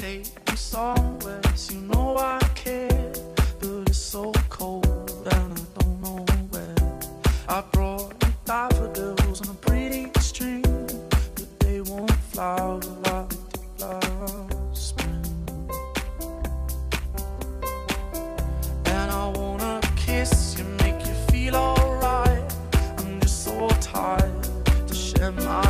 take me somewhere. You know I care, but it's so cold and I don't know where. I brought you daffodils on a pretty string, but they won't flower like the last spring. And I wanna kiss you, make you feel alright. I'm just so tired to share my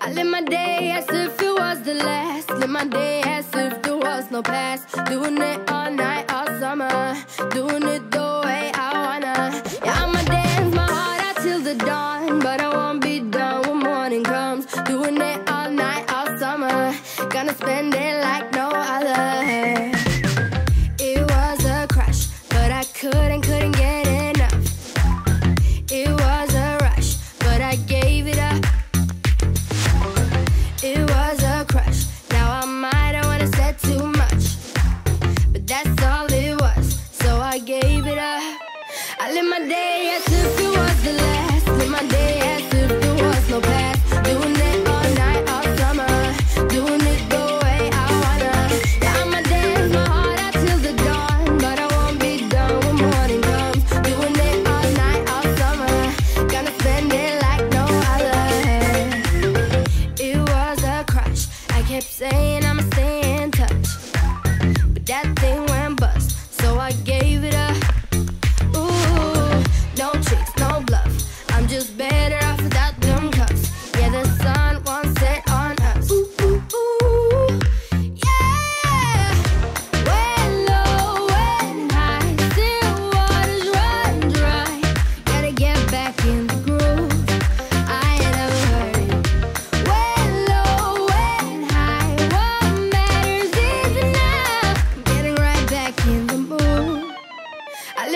I live my day as if it was the last. Live my day as if there was no past. Doing it all night, all summer. Doing it the way I wanna. Yeah, I'ma dance my heart out till the dawn. But I won't be done when morning comes. Doing it all night, all summer. Gonna spend it like no other. kept saying I'ma stay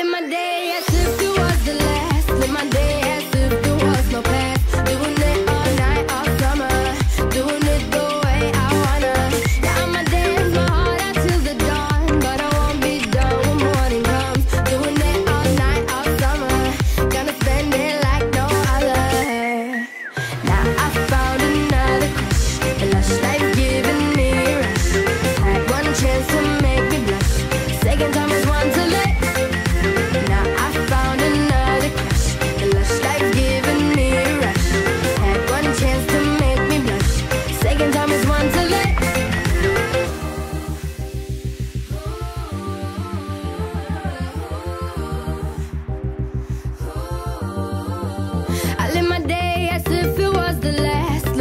in my day. Yes.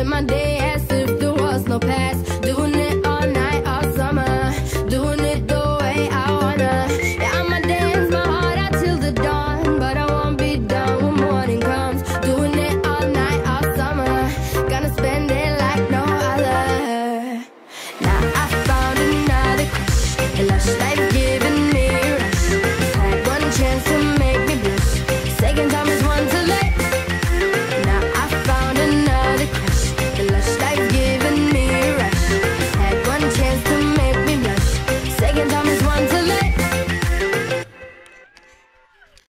in my day